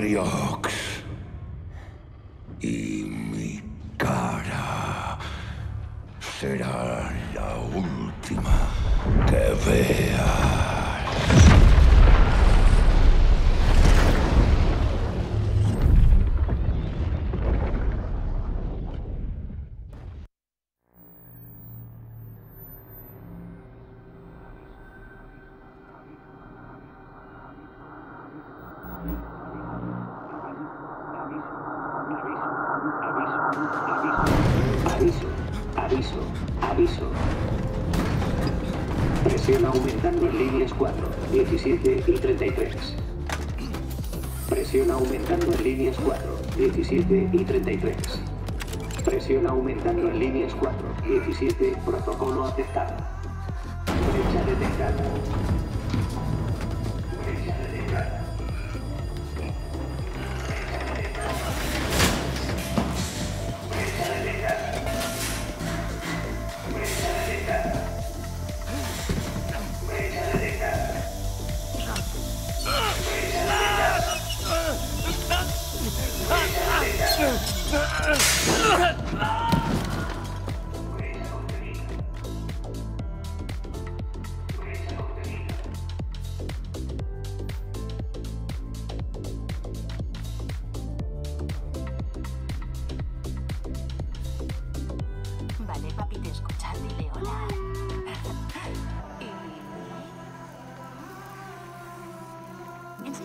patrio Presión aumentando en líneas 4, 17 y 33. Presión aumentando en líneas 4, 17 y 33. Presión aumentando en líneas 4, 17, protocolo aceptado. Brecha detectada.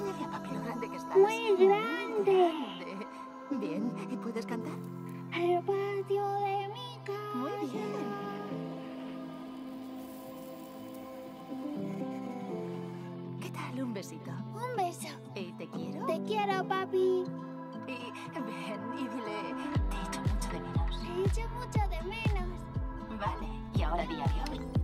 Enséñale a papi lo grande que estás. Muy grande. Grande. Bien. ¿Y puedes cantar? Al patio de mi casa. Muy bien. ¿Qué tal? Un besito. Un beso. ¿Y te quiero? Te quiero, papi. Y ven y dile, te echo mucho de menos. Te echo mucho de menos. Vale, y ahora di adiós.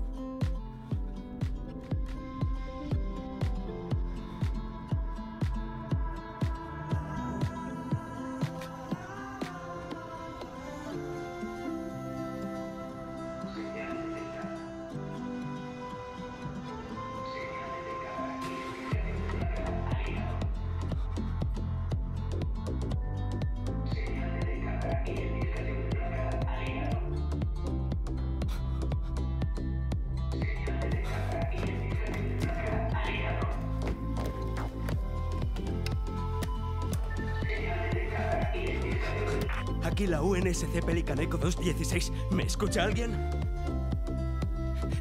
Aquí la UNSC Pelican Echo 216. ¿Me escucha alguien?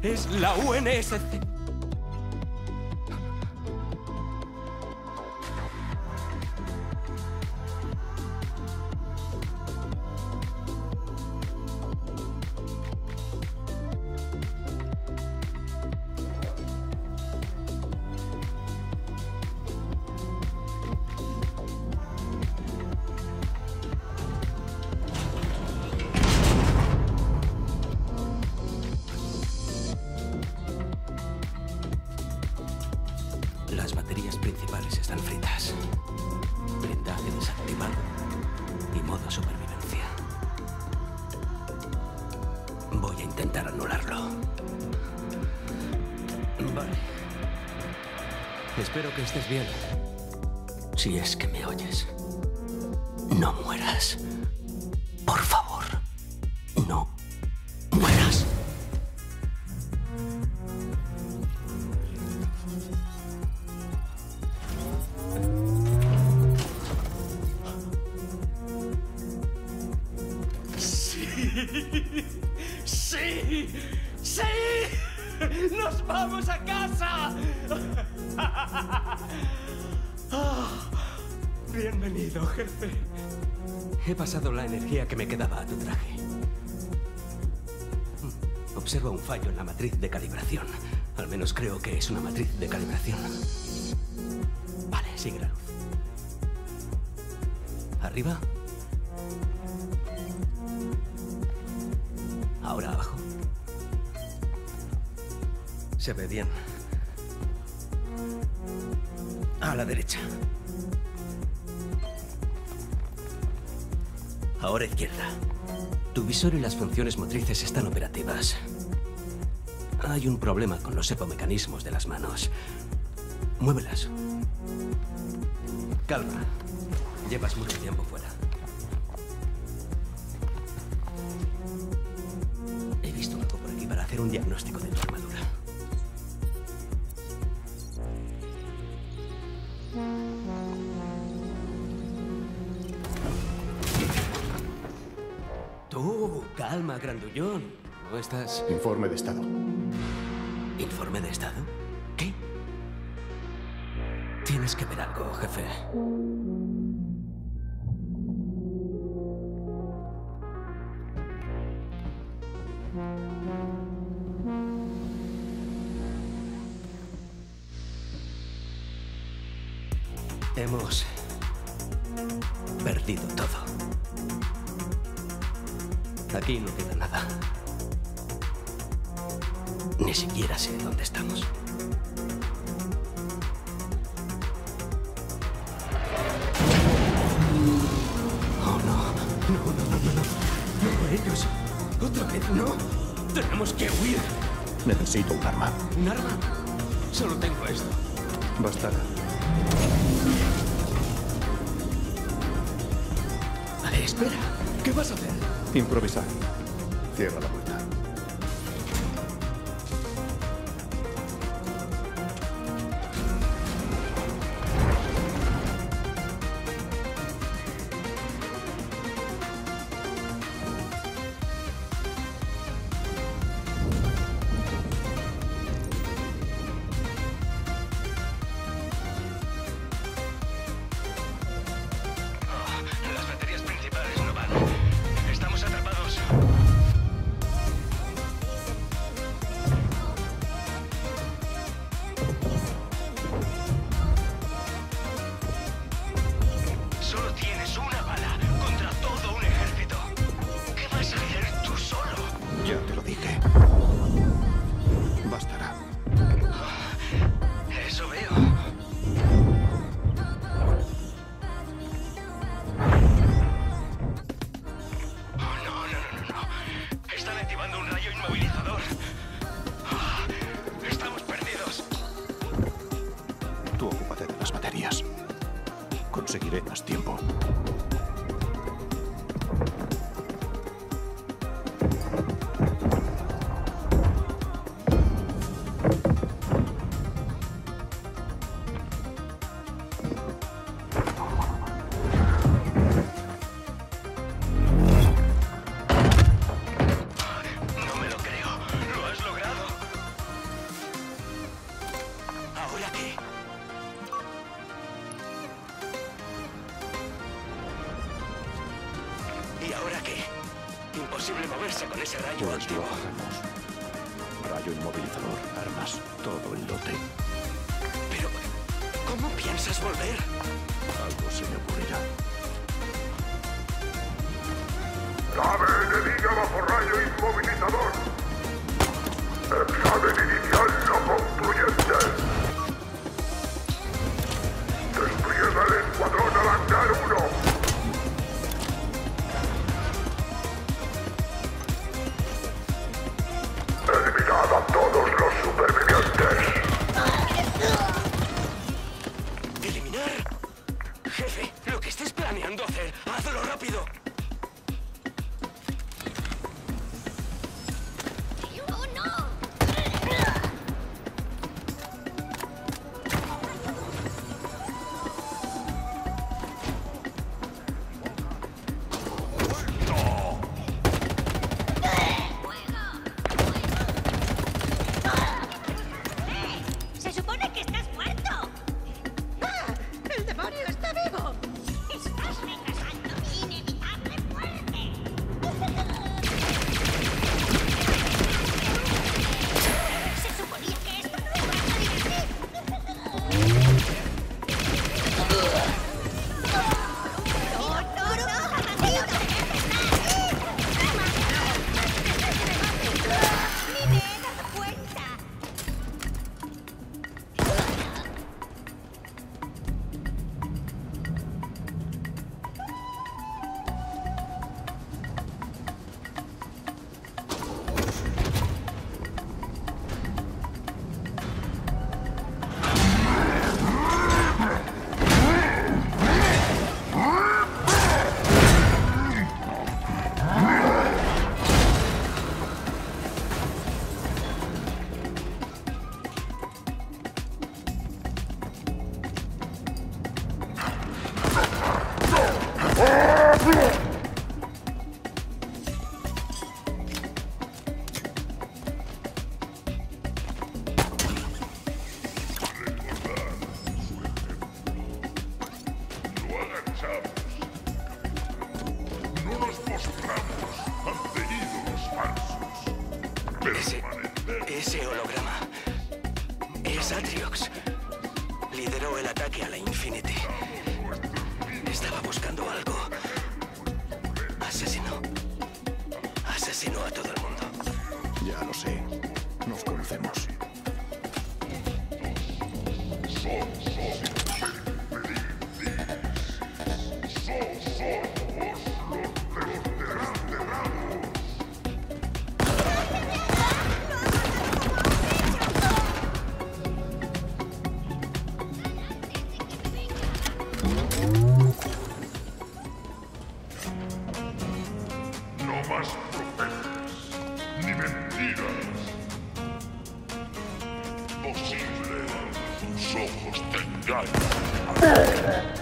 Es la UNSC. He pasado la energía que me quedaba a tu traje. Mm, Observo un fallo en la matriz de calibración. Al menos creo que es una matriz de calibración. Vale, sigue la. ¿Arriba? Ahora abajo. Se ve bien. A la derecha. Izquierda. Tu visor y las funciones motrices están operativas. Hay un problema con los epomecanismos de las manos. Muévelas. Calma. Llevas mucho tiempo fuera. He visto algo por aquí para hacer un diagnóstico de tu armadura. grandullón. ¿No estás...? Informe de estado. ¿Informe de estado? ¿Qué? Tienes que ver algo, jefe. Hemos No. Tenemos que huir. Necesito un arma. ¿Un arma? Solo tengo esto. Bastará. Vale, espera. ¿Qué vas a hacer? Improvisar. Cierra la puerta. todo el lote. Pero, ¿cómo piensas volver? Algo se me ocurrirá. Nave enemiga bajo rayo inmovilizador. Examen inicial no concluyente. Posible, tus ojos te engañan.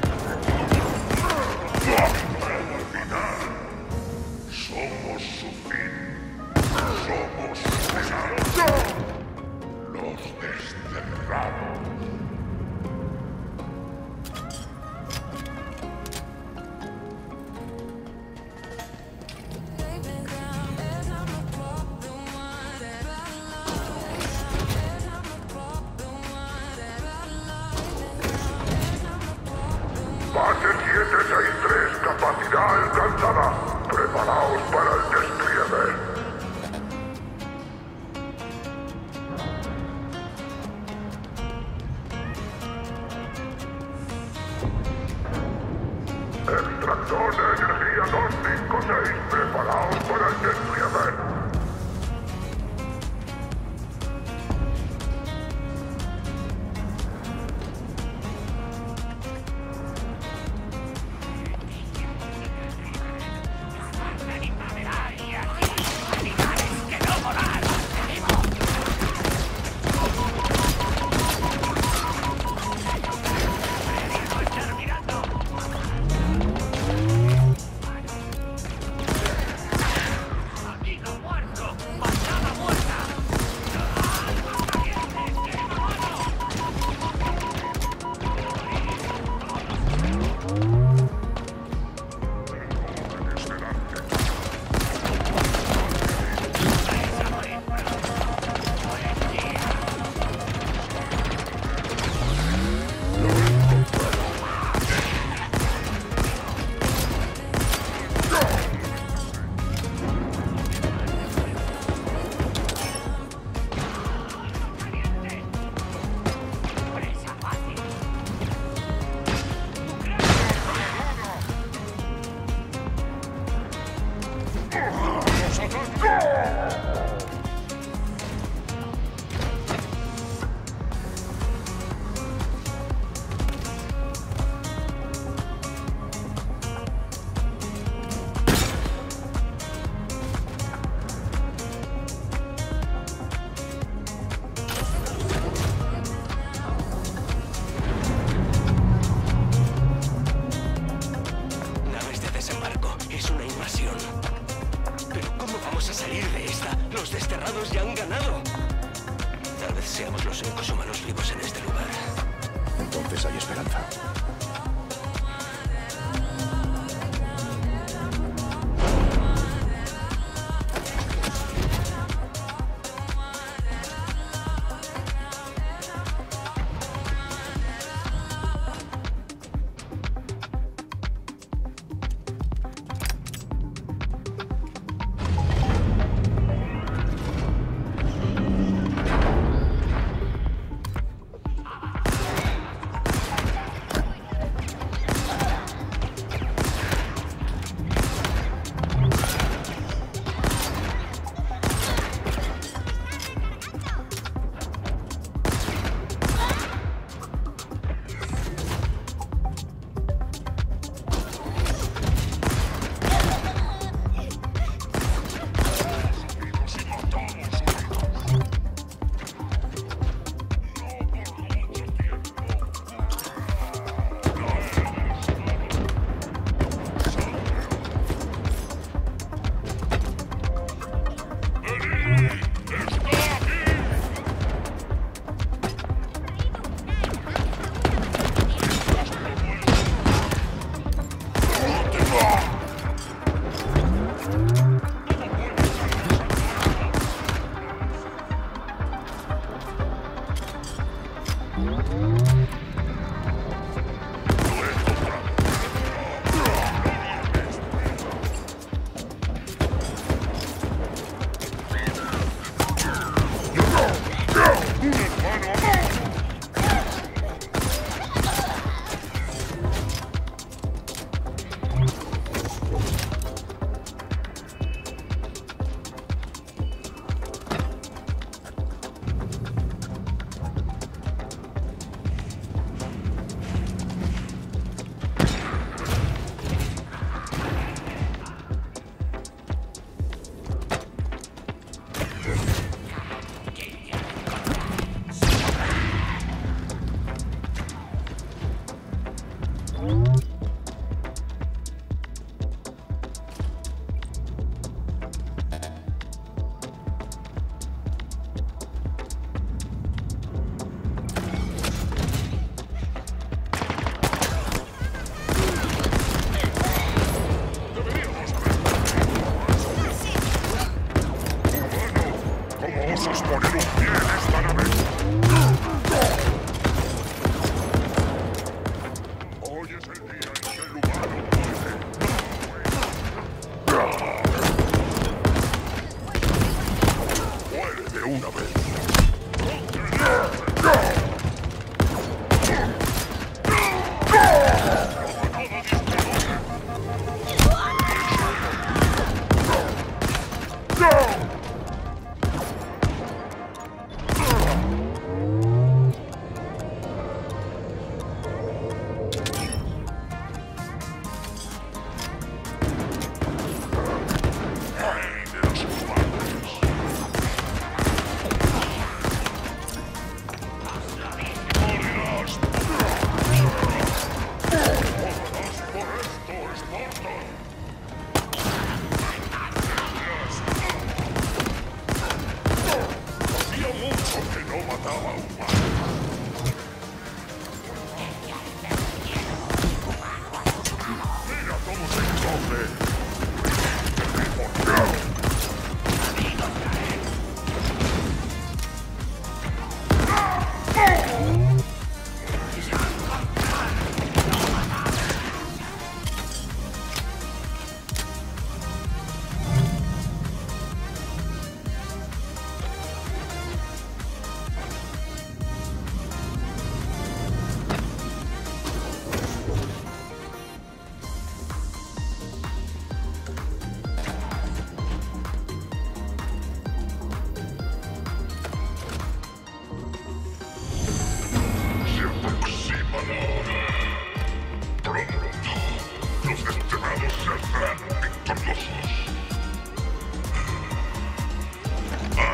Música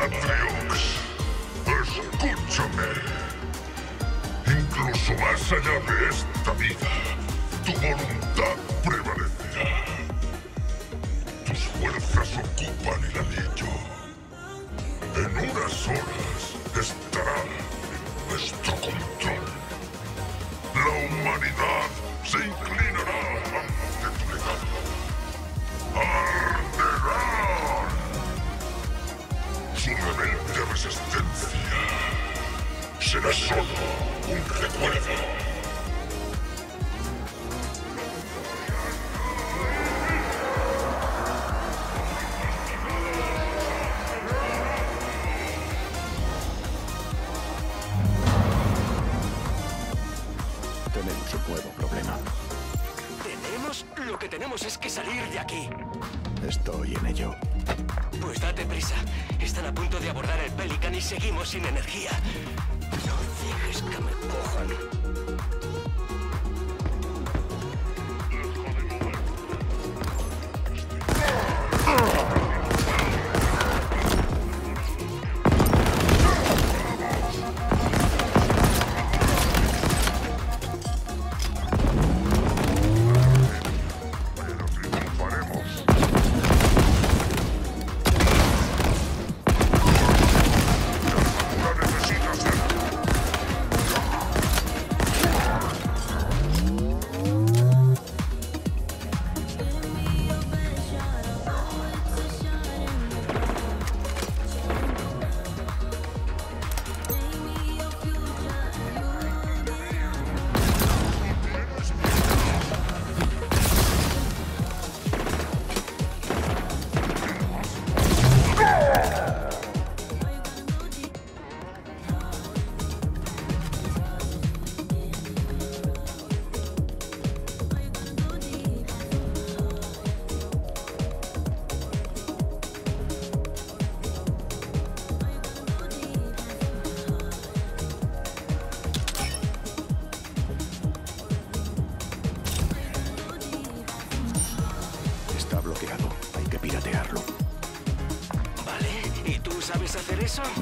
Atriox, escúchame. Incluso más allá de esta vida, tu voluntad prevalecerá. Tus fuerzas ocupan el anillo. En unas horas, time.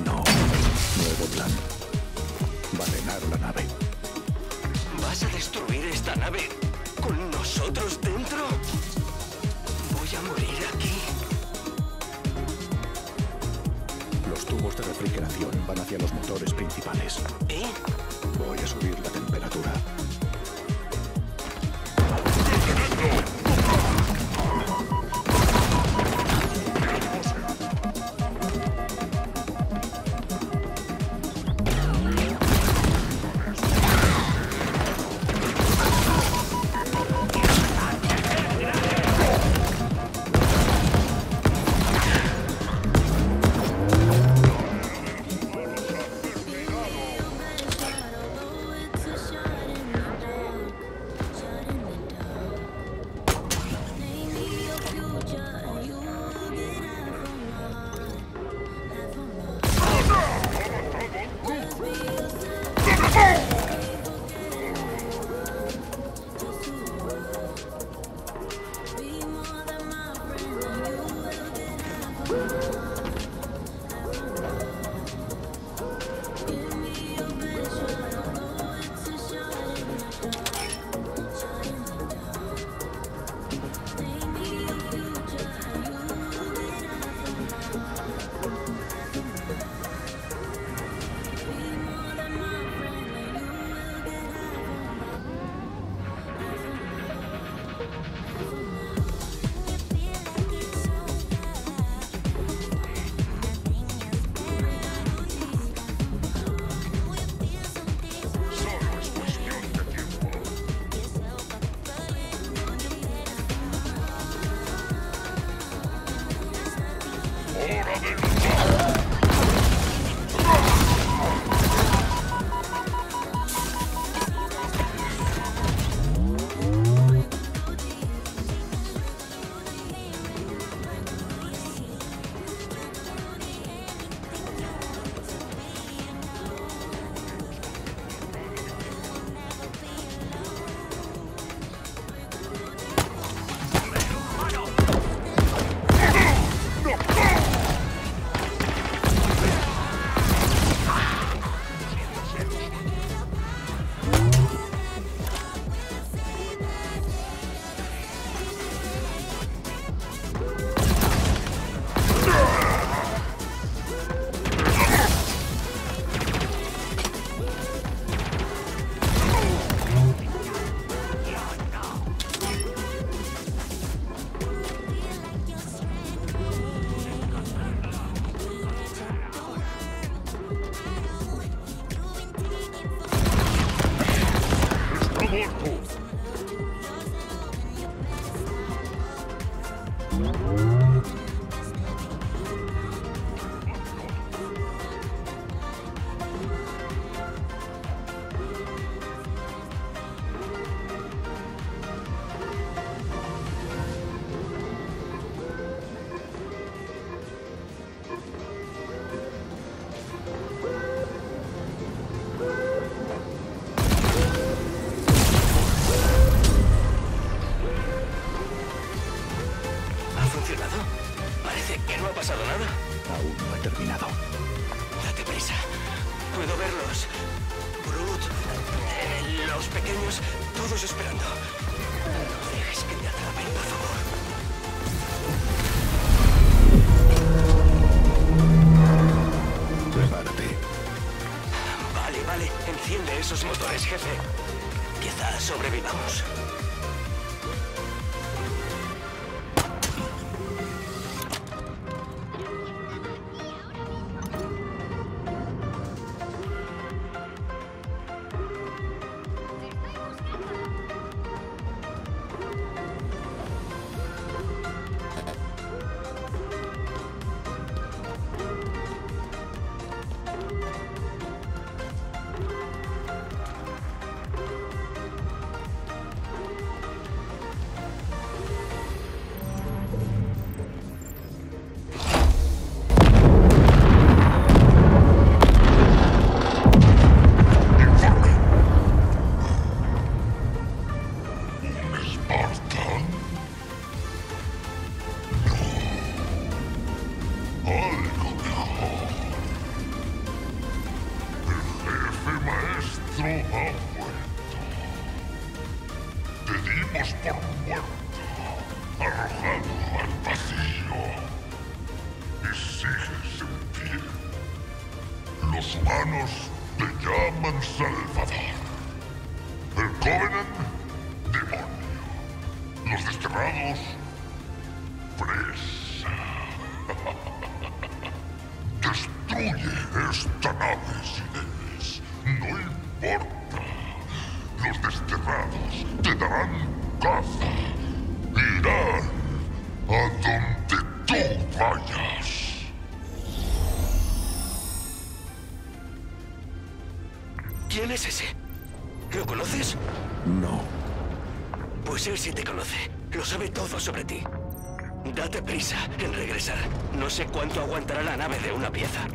No. Nuevo plan. ha muerto. Te dimos por muerto. si te conoce. Lo sabe todo sobre ti. Date prisa en regresar. No sé cuánto aguantará la nave de una pieza.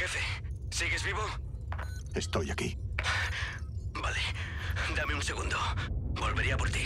Jefe, ¿sigues vivo? Estoy aquí. Vale, dame un segundo. Volvería por ti.